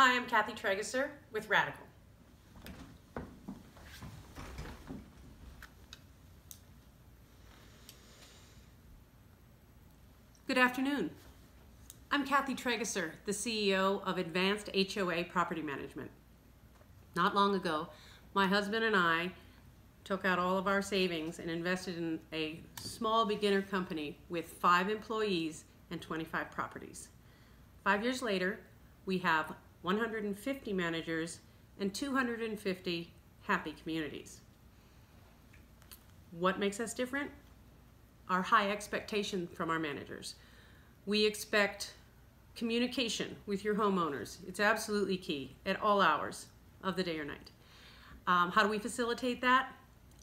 Hi, I'm Kathy Trageser with Radical. Good afternoon. I'm Kathy Trageser, the CEO of Advanced HOA Property Management. Not long ago, my husband and I took out all of our savings and invested in a small beginner company with five employees and 25 properties. Five years later, we have 150 managers and 250 happy communities. What makes us different? Our high expectation from our managers. We expect communication with your homeowners. It's absolutely key at all hours of the day or night. Um, how do we facilitate that?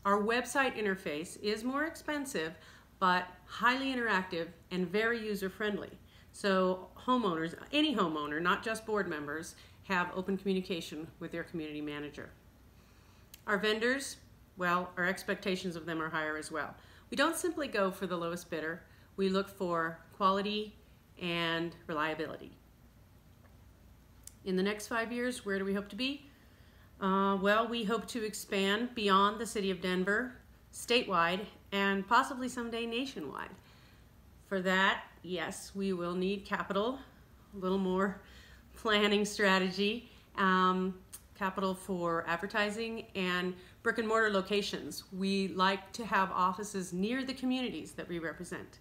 Our website interface is more expensive, but highly interactive and very user-friendly. So homeowners, any homeowner, not just board members, have open communication with their community manager. Our vendors, well, our expectations of them are higher as well. We don't simply go for the lowest bidder. We look for quality and reliability. In the next five years, where do we hope to be? Uh, well, we hope to expand beyond the city of Denver, statewide, and possibly someday nationwide. For that, yes, we will need capital, a little more planning strategy, um, capital for advertising, and brick and mortar locations. We like to have offices near the communities that we represent.